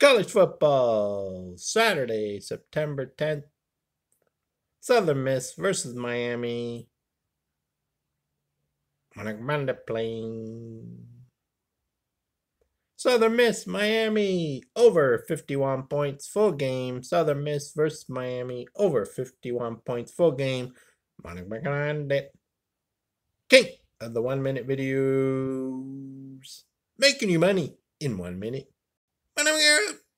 College football, Saturday, September 10th. Southern Miss versus Miami. Monday playing. Southern Miss, Miami, over 51 points, full game. Southern Miss versus Miami, over 51 points, full game. King of the one minute videos. Making you money in one minute. Choo choo choo choo.